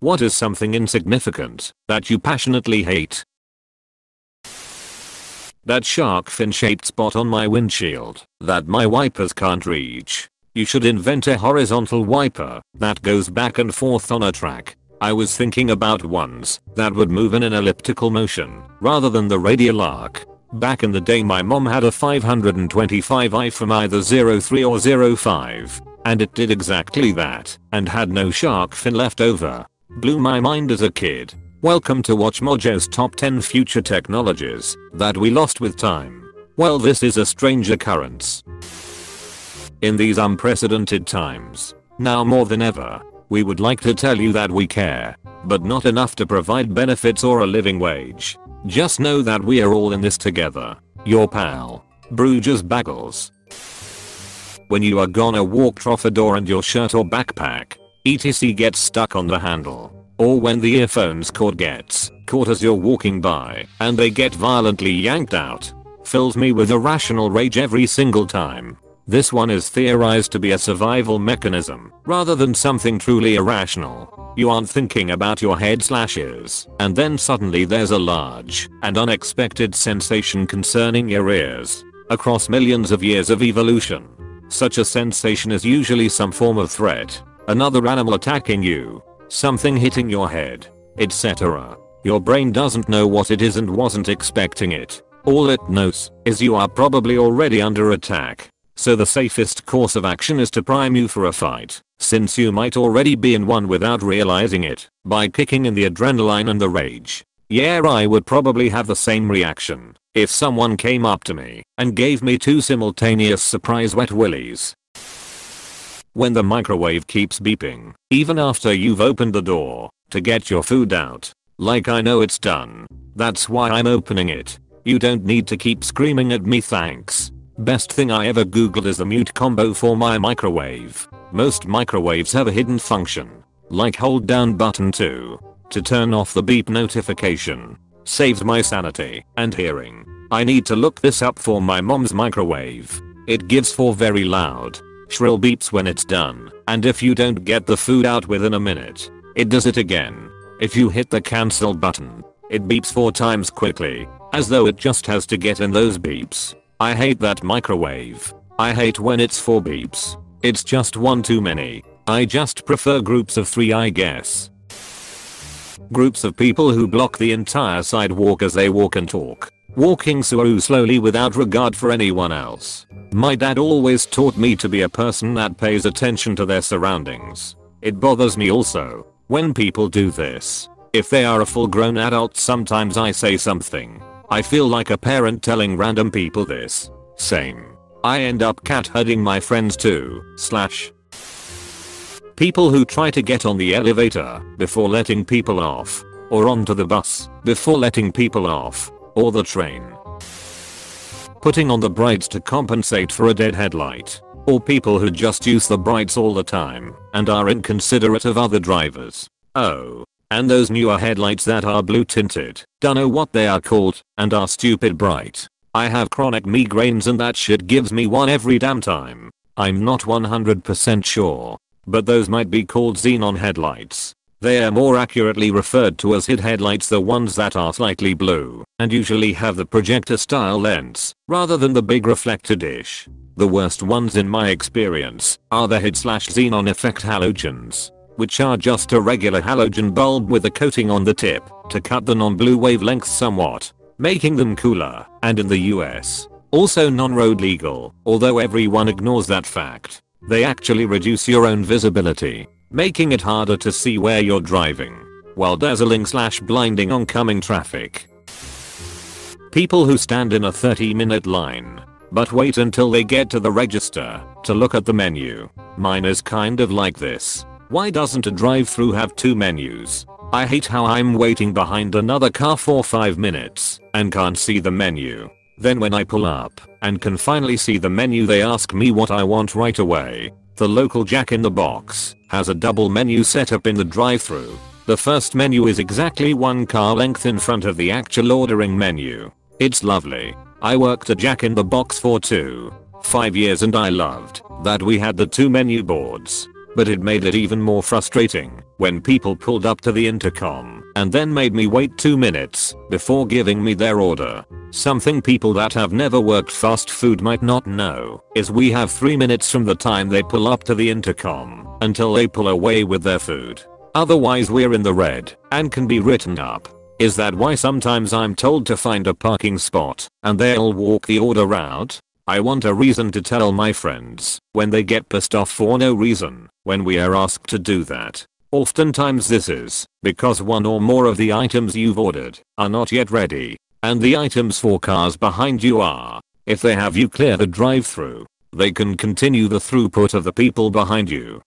What is something insignificant that you passionately hate? That shark fin shaped spot on my windshield that my wipers can't reach. You should invent a horizontal wiper that goes back and forth on a track. I was thinking about ones that would move in an elliptical motion rather than the radial arc. Back in the day my mom had a 525i from either 03 or 05 and it did exactly that and had no shark fin left over. Blew my mind as a kid. Welcome to WatchMojo's top 10 future technologies that we lost with time. Well this is a strange occurrence. In these unprecedented times, now more than ever, we would like to tell you that we care, but not enough to provide benefits or a living wage. Just know that we are all in this together. Your pal, Bruegger's Bagels. When you are gonna walk trough a door and your shirt or backpack, etc gets stuck on the handle. Or when the earphones cord gets caught as you're walking by and they get violently yanked out. Fills me with irrational rage every single time. This one is theorized to be a survival mechanism rather than something truly irrational. You aren't thinking about your head slashes and then suddenly there's a large and unexpected sensation concerning your ears. Across millions of years of evolution, such a sensation is usually some form of threat, another animal attacking you, something hitting your head, etc. Your brain doesn't know what it is and wasn't expecting it. All it knows is you are probably already under attack. So the safest course of action is to prime you for a fight, since you might already be in one without realizing it, by kicking in the adrenaline and the rage. Yeah I would probably have the same reaction if someone came up to me and gave me two simultaneous surprise wet willies. When the microwave keeps beeping, even after you've opened the door to get your food out, like I know it's done. That's why I'm opening it. You don't need to keep screaming at me thanks. Best thing I ever googled is the mute combo for my microwave. Most microwaves have a hidden function, like hold down button 2 to turn off the beep notification. Saved my sanity and hearing. I need to look this up for my mom's microwave. It gives four very loud, shrill beeps when it's done, and if you don't get the food out within a minute, it does it again. If you hit the cancel button, it beeps four times quickly, as though it just has to get in those beeps. I hate that microwave. I hate when it's four beeps. It's just one too many. I just prefer groups of three I guess. Groups of people who block the entire sidewalk as they walk and talk. Walking so slowly without regard for anyone else. My dad always taught me to be a person that pays attention to their surroundings. It bothers me also when people do this. If they are a full grown adult sometimes I say something. I feel like a parent telling random people this. Same. I end up cat herding my friends too, slash People who try to get on the elevator before letting people off. Or onto the bus before letting people off. Or the train. Putting on the brights to compensate for a dead headlight. Or people who just use the brights all the time and are inconsiderate of other drivers. Oh. And those newer headlights that are blue tinted. Dunno what they are called and are stupid bright. I have chronic migraines and that shit gives me one every damn time. I'm not 100% sure but those might be called xenon headlights. They are more accurately referred to as HID headlights the ones that are slightly blue and usually have the projector style lens rather than the big reflector dish. The worst ones in my experience are the HID slash xenon effect halogens which are just a regular halogen bulb with a coating on the tip to cut the non-blue wavelengths somewhat, making them cooler and in the US also non-road legal, although everyone ignores that fact. They actually reduce your own visibility, making it harder to see where you're driving, while dazzling slash blinding oncoming traffic. People who stand in a 30 minute line, but wait until they get to the register to look at the menu. Mine is kind of like this. Why doesn't a drive through have two menus? I hate how I'm waiting behind another car for 5 minutes and can't see the menu. Then when I pull up and can finally see the menu they ask me what I want right away. The local Jack in the Box has a double menu setup in the drive-thru. The first menu is exactly one car length in front of the actual ordering menu. It's lovely. I worked at Jack in the Box for two, five years and I loved that we had the two menu boards. But it made it even more frustrating when people pulled up to the intercom and then made me wait 2 minutes before giving me their order. Something people that have never worked fast food might not know is we have 3 minutes from the time they pull up to the intercom until they pull away with their food. Otherwise we're in the red and can be written up. Is that why sometimes I'm told to find a parking spot and they'll walk the order route? I want a reason to tell my friends when they get pissed off for no reason when we are asked to do that. Oftentimes this is because one or more of the items you've ordered are not yet ready and the items for cars behind you are. If they have you clear the drive through they can continue the throughput of the people behind you.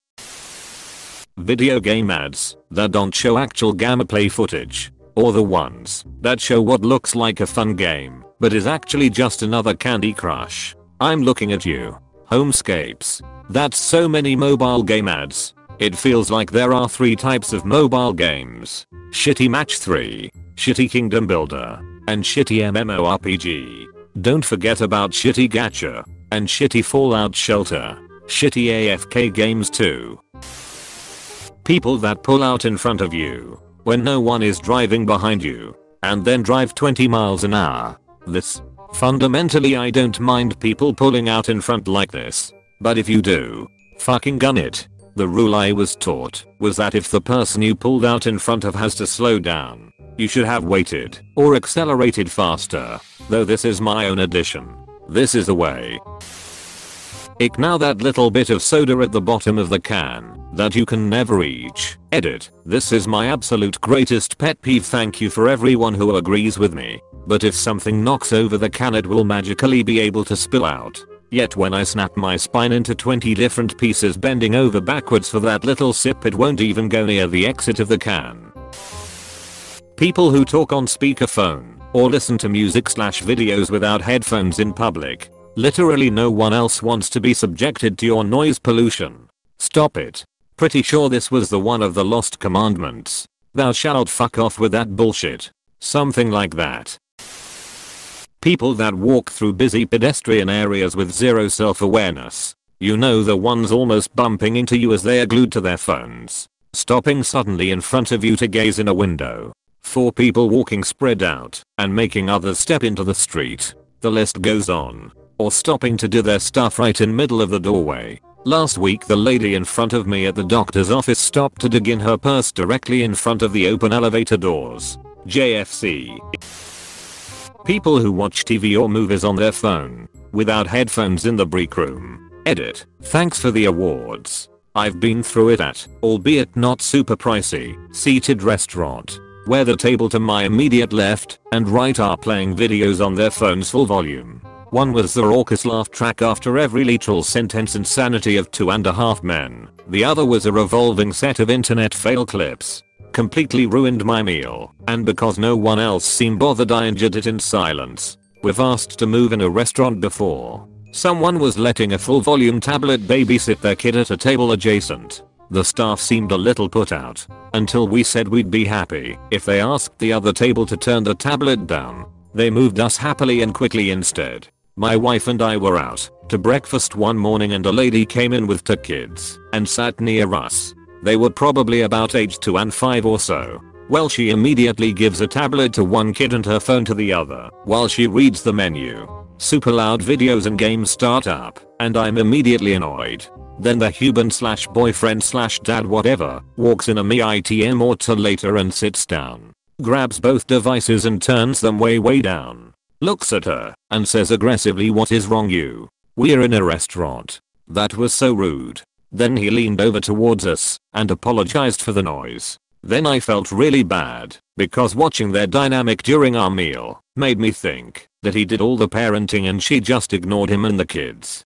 Video game ads that don't show actual gameplay footage or the ones that show what looks like a fun game but is actually just another Candy Crush. I'm looking at you. Homescapes. That's so many mobile game ads. It feels like there are three types of mobile games. Shitty Match 3, Shitty Kingdom Builder, and Shitty MMORPG. Don't forget about Shitty Gacha, and Shitty Fallout Shelter. Shitty AFK games too. People that pull out in front of you when no one is driving behind you and then drive 20 miles an hour this. Fundamentally I don't mind people pulling out in front like this. But if you do, fucking gun it. The rule I was taught was that if the person you pulled out in front of has to slow down, you should have waited or accelerated faster. Though this is my own addition. This is the way. Ick now that little bit of soda at the bottom of the can that you can never reach. Edit. This is my absolute greatest pet peeve thank you for everyone who agrees with me. But if something knocks over the can it will magically be able to spill out. Yet when I snap my spine into 20 different pieces bending over backwards for that little sip it won't even go near the exit of the can. People who talk on speakerphone or listen to music slash videos without headphones in public. Literally no one else wants to be subjected to your noise pollution. Stop it. Pretty sure this was the one of the lost commandments. Thou shalt fuck off with that bullshit. Something like that. People that walk through busy pedestrian areas with zero self-awareness. You know the ones almost bumping into you as they are glued to their phones. Stopping suddenly in front of you to gaze in a window. Four people walking spread out and making others step into the street. The list goes on. Or stopping to do their stuff right in middle of the doorway. Last week the lady in front of me at the doctor's office stopped to dig in her purse directly in front of the open elevator doors. JFC. People who watch TV or movies on their phone without headphones in the break room. Edit. Thanks for the awards. I've been through it at, albeit not super pricey, seated restaurant, where the table to my immediate left and right are playing videos on their phones full volume. One was the raucous laugh track after every literal sentence insanity of two and a half men. The other was a revolving set of internet fail clips completely ruined my meal, and because no one else seemed bothered I endured it in silence. We've asked to move in a restaurant before. Someone was letting a full volume tablet babysit their kid at a table adjacent. The staff seemed a little put out, until we said we'd be happy if they asked the other table to turn the tablet down. They moved us happily and quickly instead. My wife and I were out to breakfast one morning and a lady came in with two kids and sat near us. They were probably about age 2 and 5 or so. Well she immediately gives a tablet to one kid and her phone to the other while she reads the menu. Super loud videos and games start up and I'm immediately annoyed. Then the human slash boyfriend slash dad whatever walks in a me ITM or two later and sits down. Grabs both devices and turns them way way down. Looks at her and says aggressively what is wrong you? We're in a restaurant. That was so rude. Then he leaned over towards us and apologized for the noise. Then I felt really bad because watching their dynamic during our meal made me think that he did all the parenting and she just ignored him and the kids.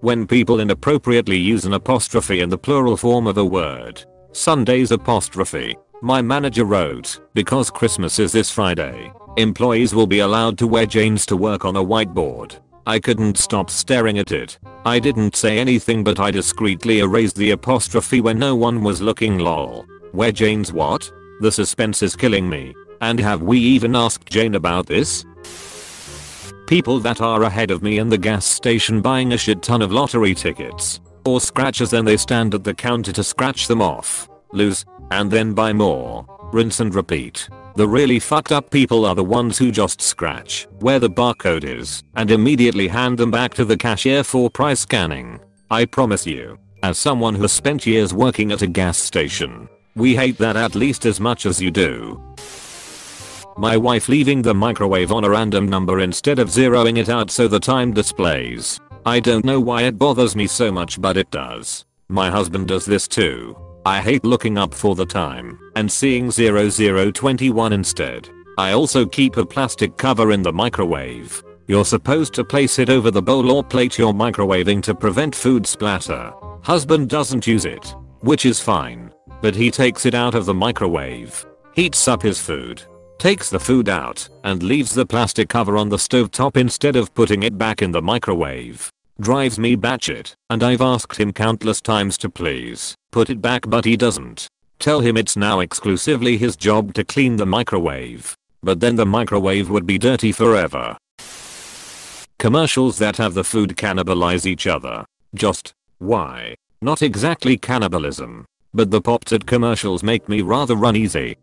When people inappropriately use an apostrophe in the plural form of a word. Sunday's apostrophe. My manager wrote, because Christmas is this Friday, employees will be allowed to wear jeans to work on a whiteboard. I couldn't stop staring at it. I didn't say anything but I discreetly erased the apostrophe when no one was looking lol. Where jeans what? The suspense is killing me. And have we even asked Jane about this? People that are ahead of me in the gas station buying a shit ton of lottery tickets. or scratches then they stand at the counter to scratch them off, lose, and then buy more. Rinse and repeat. The really fucked up people are the ones who just scratch where the barcode is and immediately hand them back to the cashier for price scanning. I promise you, as someone who spent years working at a gas station, we hate that at least as much as you do. My wife leaving the microwave on a random number instead of zeroing it out so the time displays. I don't know why it bothers me so much but it does. My husband does this too. I hate looking up for the time and seeing 0021 instead. I also keep a plastic cover in the microwave. You're supposed to place it over the bowl or plate you're microwaving to prevent food splatter. Husband doesn't use it, which is fine. But he takes it out of the microwave, heats up his food, takes the food out, and leaves the plastic cover on the stove top instead of putting it back in the microwave. Drives me batshit, and I've asked him countless times to please put it back but he doesn't. Tell him it's now exclusively his job to clean the microwave. But then the microwave would be dirty forever. Commercials that have the food cannibalize each other. Just, why? Not exactly cannibalism. But the Pop-Tart commercials make me rather uneasy.